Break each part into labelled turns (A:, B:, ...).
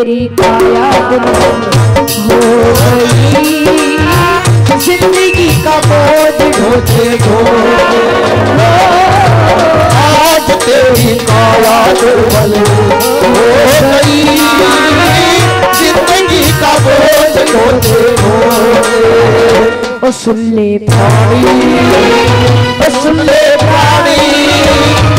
A: तेरी काया हो गई। ज़िंदगी का बोझ
B: ढोते ढोते। आज तेरी काया दुर्बल हो गई। ज़िंदगी का बोझ ढोते
A: ओ सुन ले प्राणी
B: सुन ले प्राणी।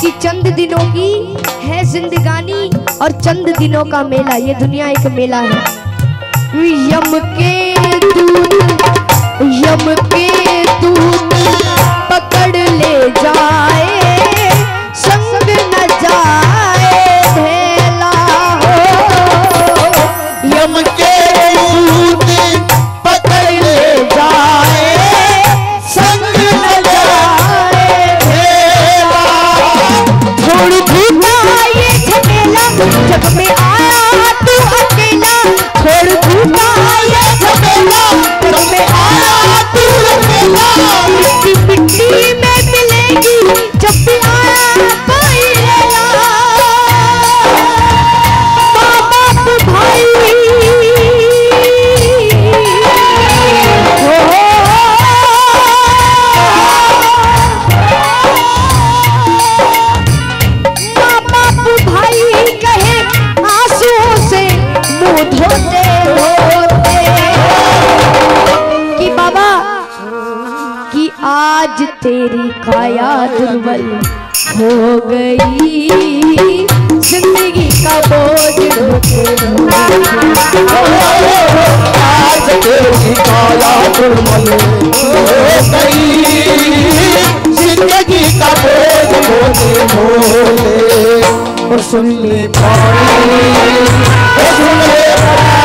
A: कि चंद दिनों की है जिंदगानी और चंद दिनों का मेला। ये दुनिया एक मेला है। यम के दूत, यम के दूत पकड़ ले जाए, संग न जाए। Just तेरी काया दुर्बल हो गई। ज़िंदगी का बोझ
B: आज तेरी काया दुर्मल हो गई। ज़िंदगी का बोझ ढोते और सुन ले ओ सुन ले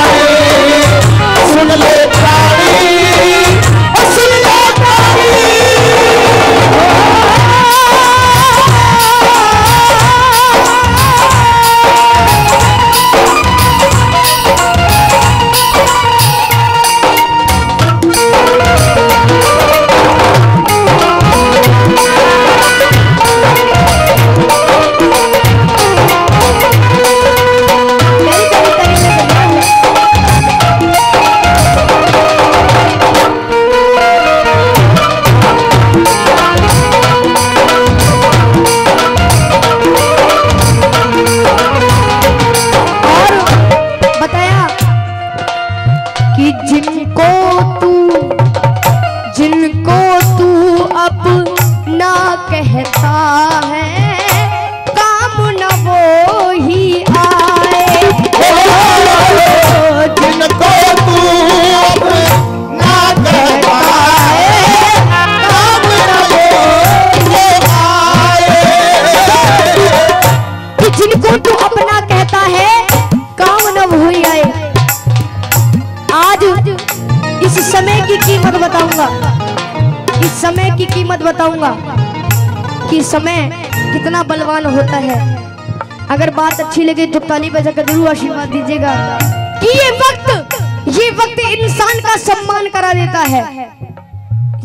A: बताऊँगा कि समय कितना बलवान होता है। अगर बात अच्छी लगे तो ताली बजाकर ज़रूर आशीर्वाद दीजिएगा। कि ये वक्त ये वक्त इंसान का सम्मान करा देता है।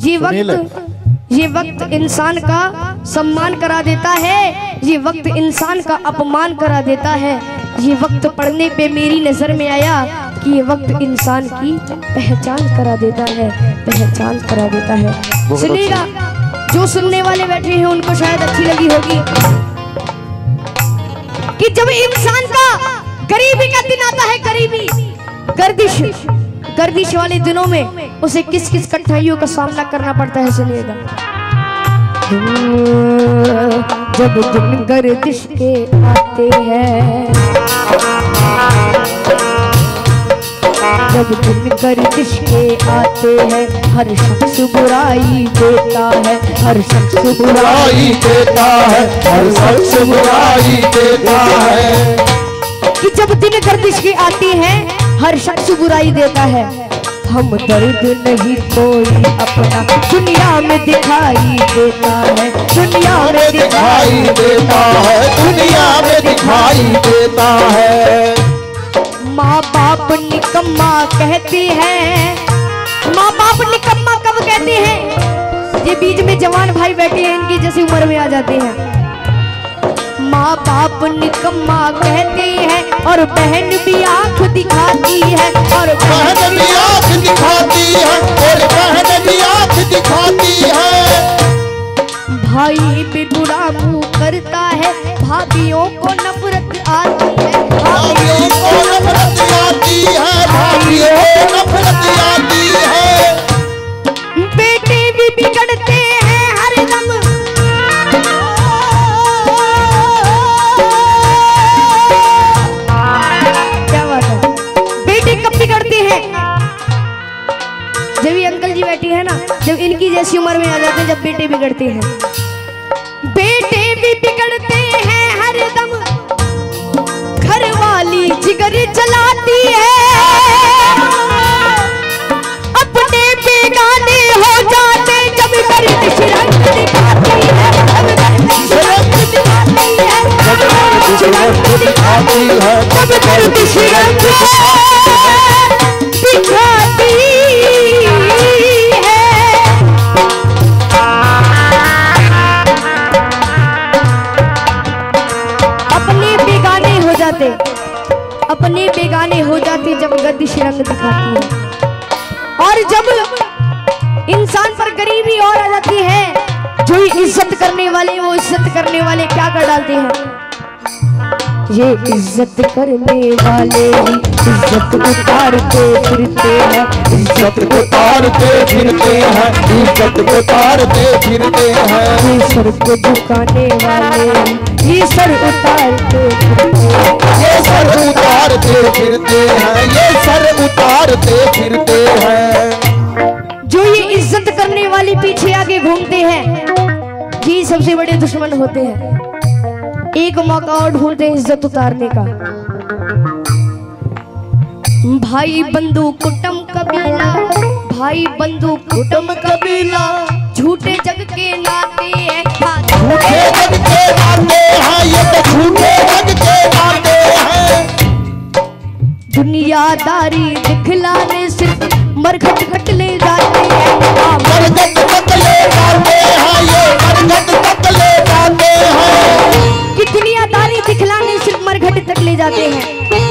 A: ये वक्त ये वक्त इंसान का सम्मान करा देता है। ये वक्त इंसान का अपमान करा देता है। ये वक्त पढ़ने पे मेरी नज़र में आया कि ये वक्त इंसान की पहचान करा देता है पहचान करा देता है। सुनिएगा जो सुनने वाले बैठे हैं, उनको शायद अच्छी लगी होगी कि जब इंसान का गरीबी का दिन आता है, गरीबी, गर्दिश गर्दिश वाले दिनों में उसे किस किस कठिनाइयों का सामना करना पड़ता है सुनिएगा जब दिन गर्दिश के आते हैं, जब दिन गर्दिश के आते हैं हर शख्स बुराई देता है, हर शख्स बुराई
B: देता है, हर शख्स बुराई देता है।
A: कि जब दिन गर्दिश की आती है, हर शख्स बुराई देता है। हम दर्द नहीं कोई अपना, दुनिया में दिखाई देता है, दुनिया में
B: दिखाई देता है, दुनिया में दिखाई देता है।
A: माँ बाप निकम्मा कहती है माँ बाप निकम्मा कब कहते हैं? ये बीच में जवान भाई बैठे हैं, इनकी जैसी उम्र में आ जाते हैं। माँ बाप निकम्मा कहते हैं, और बहन भी आँख दिखाती है, और
B: बहन भी आँख दिखाती है, और बहन भी आँख दिखाती है।
A: भाई भी बुरा मुँह करता है, भाभीियों को नफरत आती है
B: भाइयों को नफरत आती है भाइयों को नफरत
A: बिगड़ते हैं। इज़्ज़त करने वाले वो इज़्ज़त करने वाले क्या कर डालते हैं? ये इज़्ज़त करने वाले इज़्ज़त उतारते फिरते हैं।
B: इज़्ज़त को तारते फिरते हैं। इज़्ज़त को तारते फिरते हैं।
A: ये सर को झुकाने वाले ये सर उतारते फिरते हैं।
B: ये सर उतारते फिरते हैं। ये सर उतारते फिरते हैं।
A: जो ये इज़्ज़त करने वाले पीछे आगे घूमते हैं ये सबसे बड़े दुश्मन होते हैं। एक मौका और ढूंढते हैं इज़्ज़त उतारने का। भाई बंधु कुटुम कबीला भाई बंधु कुटुम कबीला झूठे जग के नाते हैं हाँ,
B: झूठे जग के नाते हैं ये तो झूठे जग के नाते हैं।
A: दुनियादारी दिखलाने सिर्फ़ मरघट घट ले जाते हैं। कितनी
B: मरगत ले जाते हैं। ये मरगत तक ले जाते हैं।
A: कि दुनियादारी दिखलाने सिर्फ़ मरघट तक ले जाते हैं।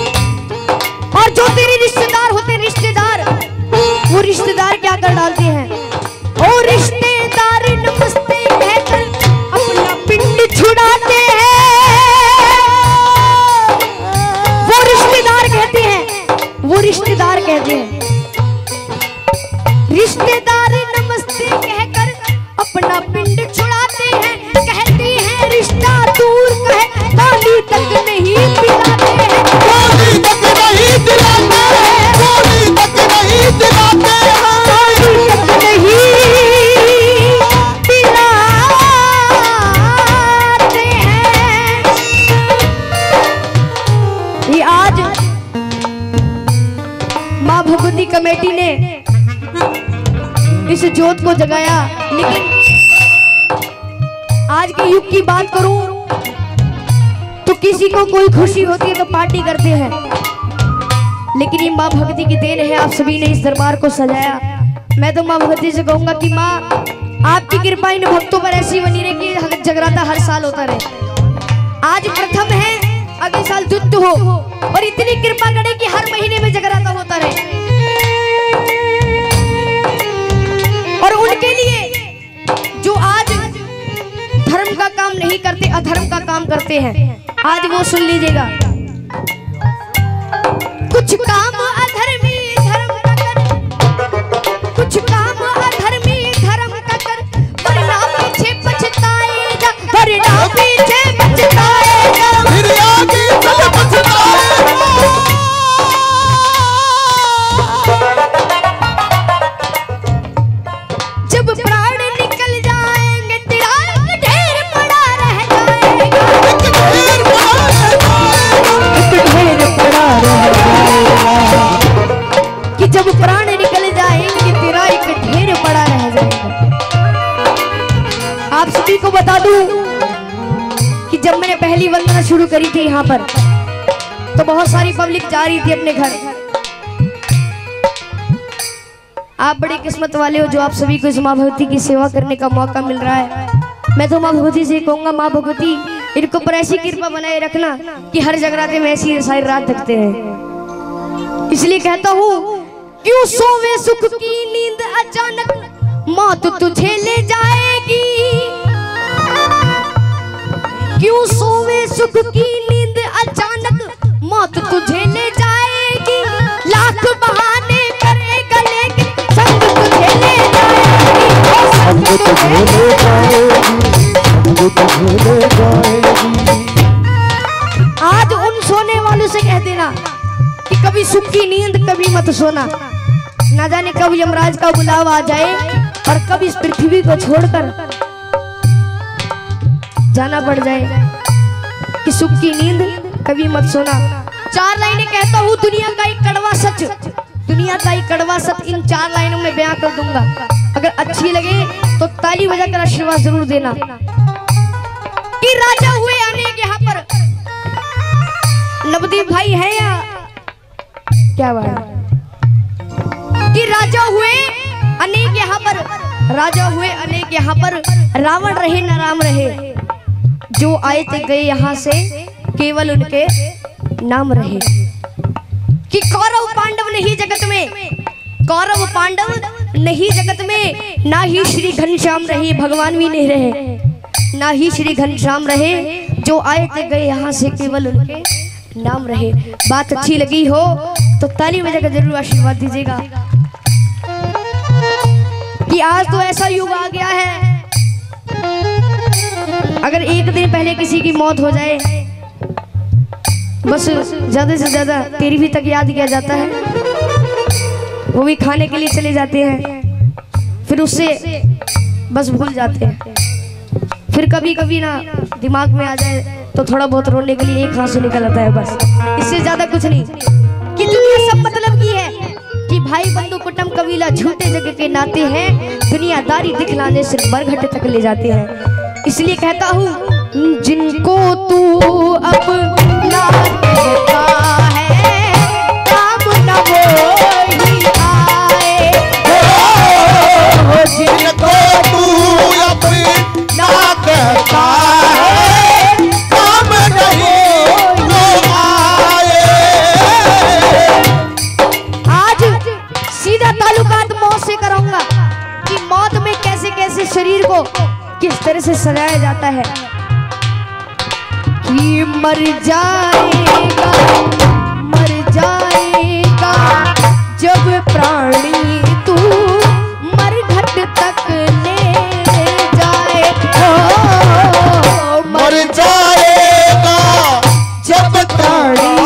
A: को जगाया, लेकिन आज के युग की बात करूँ तो किसी को कोई खुशी होती है तो पार्टी करते हैं। लेकिन ये माँ भगवती की देन है, आप सभी ने इस दरबार को सजाया। मैं तो माँ भगवती से कहूँगा कि माँ, आपकी कृपा इन भक्तों पर ऐसी बनी रहे कि जगराता हर साल होता रहे। आज प्रथम है, अगले साल द्वितीय हो, और इतनी कृपा करे कि हर महीने में जगराता होता रहे। उनके लिए, जो आज धर्म का काम नहीं करते, अधर्म का काम करते हैं। आज वो सुन लीजिएगा। कुछ काम जब मैंने पहली वंदना शुरू करी थी यहाँ पर तो बहुत सारी पब्लिक जा रही थी अपने घर। आप बड़ी किस्मत वाले हो जो आप सभी को इस माँ भगवती की सेवा करने का मौका मिल रहा है। मैं तो माँ भगवती से कहूँगा, माँ भगवती, इनको पर ऐसी कृपा बनाए रखना कि हर जगराते में ऐसी सारी रात रखते हैं। इसलिए कहता हूँ, क्यों सोवे सुख की नींद अचानक? मौत तुझे ले जाएगी। क्यों सोवे सुख की नींद अचानक? मौत तुझे ले जाएगी। लाख बहाने करेगा लेकिन संग तुझे ले जाएगी। संग तुझे ले आज उन सोने वालों से कह देना कि कभी सुख की नींद कभी मत सोना। ना जाने कब यमराज का बुलावा आ जाए और कब इस पृथ्वी को छोड़कर जाना पड़ जाए। कि सुख की नींद कभी मत सोना। चार लाइनें कहता हूँ, दुनिया का एक कड़वा सच। दुनिया का एक कड़वा सच, इन चार लाइनों में बयां कर दूँगा। अगर अच्छी लगे तो ताली बजाकर आशीर्वाद ज़रूर देना। कि राजा हुए अनेक यहाँ पर। नवदीप भाई है या? क्या बात? कि राजा हुए अनेक यहाँ पर। राजा हुए अनेक यहाँ पर। रावण रहे न राम रहे। जो आए थे, गए यहाँ से, केवल उनके नाम रहे। कि कौरव पांडव नहीं जगत में, कौरव पांडव नहीं जगत में, ना ही श्री घनश्याम रहे, भगवान भी नहीं रहे। ना ही श्री घनश्याम रहे, जो आए थे, गए यहाँ से, केवल उनके नाम रहे। बात अच्छी लगी हो तो ताली बजाकर ज़रूर आशीर्वाद दीजिएगा। कि आज तो ऐसा युग आ गया है अगर एक दिन पहले किसी की मौत हो जाए, बस ज़्यादा से ज़्यादा तेरी भी तक याद किया जाता है। वो भी खाने के लिए चले जाते हैं, फिर उससे बस भूल जाते हैं। फिर कभी कभी ना दिमाग में आ जाए तो थोड़ा बहुत रोने के लिए एक आँसू निकल आता है बस। इससे ज़्यादा कुछ नहीं। कि दुनिया सब मतलब की है कि भाई बंधु कुटुंब कबीला झूठे जगह के नाते हैं, दुनियादारी दिखलाने से बरघट तक ले जाते हैं। इसलिए कहता हूँ जिनको तू अपना कहता है जाता है। कि मर जाएगा मर जाएगा जब प्राणी तू मर घट तक ले जाए। ओ,
B: मर जाएगा जब प्राणी
A: प्राणी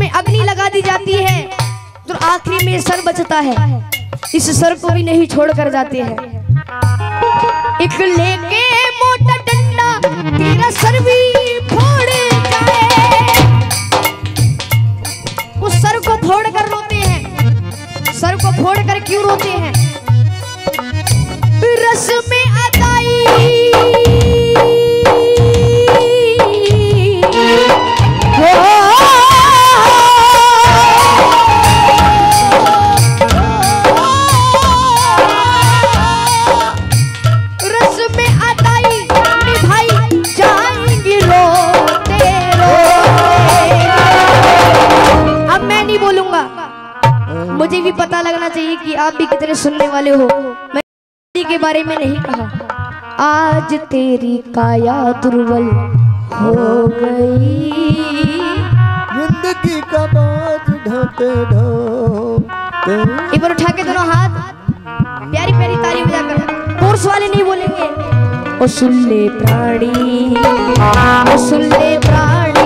A: उसमें अग्नि लगा दी जाती है तो आखिरी में सर बचता है। इस सर को भी नहीं छोड़ कर जाते हैं। एक लेके मोटा डंडा, तेरा सर भी फोड़ जाए। उस सर को फोड़ कर रोते हैं। सर को फोड़ कर क्यों रोते हैं? रस में बारे में नहीं कहा। आज तेरी काया दुर्बल हो गई।
B: ज़िंदगी का बाज ढाते ढाते
A: एक बार उठा के दोनों हाथ। प्यारी प्यारी ताली बजा कर कोर्स वाले नहीं बोलेंगे। ओ सुन ले प्राणी। ओ सुन ले प्राणी।